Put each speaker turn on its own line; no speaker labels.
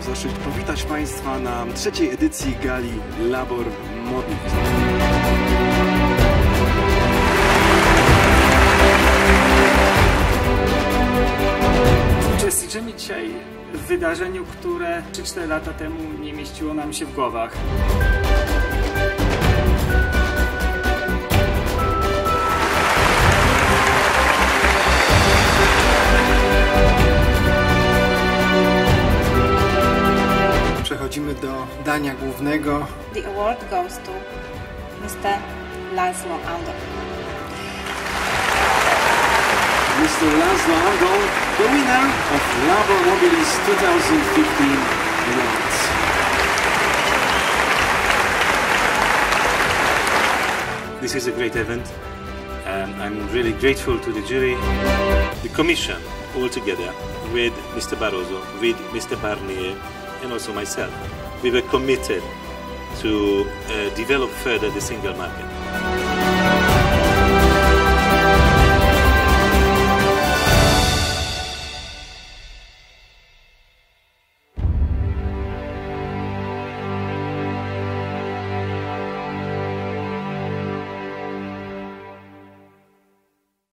zaszczyt powitać Państwa na trzeciej edycji gali Labor Mobility.
Uczestniczymy dzisiaj w wydarzeniu, które 3-4 lata temu nie mieściło nam się w głowach.
Do dania głównego.
The award goes to Mr. Laszlo Andor.
Mr. Laszlo Andor, the winner of Labor Mobilis 2015 awards.
This is a great event and I'm really grateful to the jury, the commission all together with Mr. Barroso, with Mr. Barnier and also myself. We were committed to uh, develop further the single market.